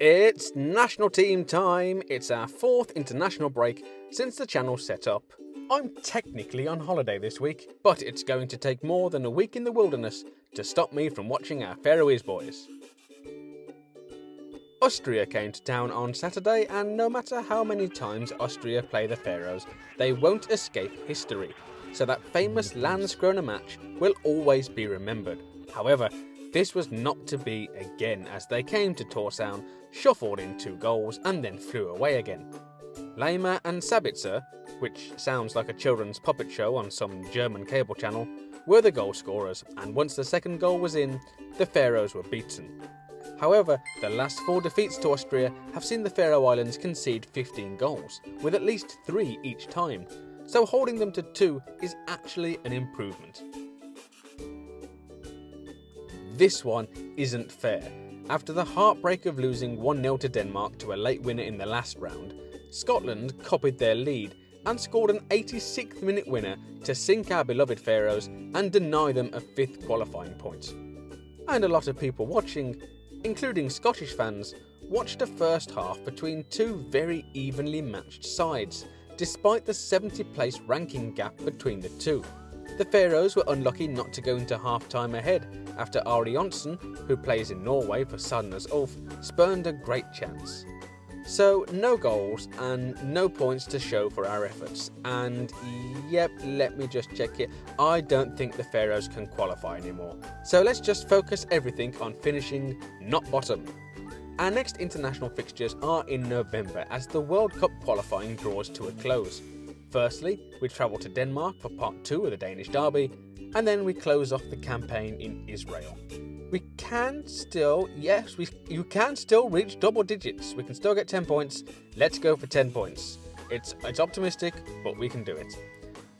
It's national team time. It's our fourth international break since the channel set up. I'm technically on holiday this week, but it's going to take more than a week in the wilderness to stop me from watching our Faroese boys. Austria came to town on Saturday, and no matter how many times Austria play the Faroes, they won't escape history. So that famous Landskrona match will always be remembered. However, this was not to be again as they came to Torshavn, shuffled in two goals and then flew away again. Laimer and Sabitzer, which sounds like a children's puppet show on some German cable channel, were the goal scorers and once the second goal was in, the Faroes were beaten. However, the last four defeats to Austria have seen the Faroe Islands concede 15 goals, with at least three each time, so holding them to two is actually an improvement. This one isn't fair. After the heartbreak of losing 1 0 to Denmark to a late winner in the last round, Scotland copied their lead and scored an 86th minute winner to sink our beloved Faroes and deny them a fifth qualifying point. And a lot of people watching, including Scottish fans, watched a first half between two very evenly matched sides, despite the 70 place ranking gap between the two. The Faroes were unlucky not to go into half time ahead after Ari Johnsen, who plays in Norway for Sandnes Ulf, spurned a great chance. So, no goals and no points to show for our efforts. And yep, let me just check it. I don't think the Faroes can qualify anymore. So, let's just focus everything on finishing not bottom. Our next international fixtures are in November as the World Cup qualifying draws to a close. Firstly, we travel to Denmark for part two of the Danish Derby, and then we close off the campaign in Israel. We can still, yes, we, you can still reach double digits. We can still get 10 points. Let's go for 10 points. It's, it's optimistic, but we can do it.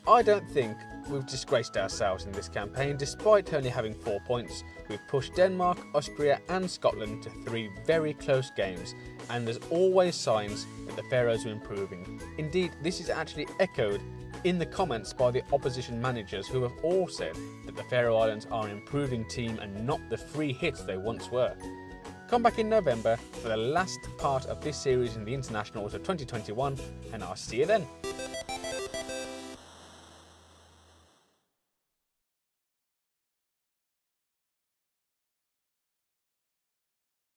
I don't think we've disgraced ourselves in this campaign despite only having 4 points. We've pushed Denmark, Austria, and Scotland to three very close games, and there's always signs that the Faroes are improving. Indeed, this is actually echoed in the comments by the opposition managers who have all said that the Faroe Islands are an improving team and not the free hits they once were. Come back in November for the last part of this series in the internationals of 2021, and I'll see you then.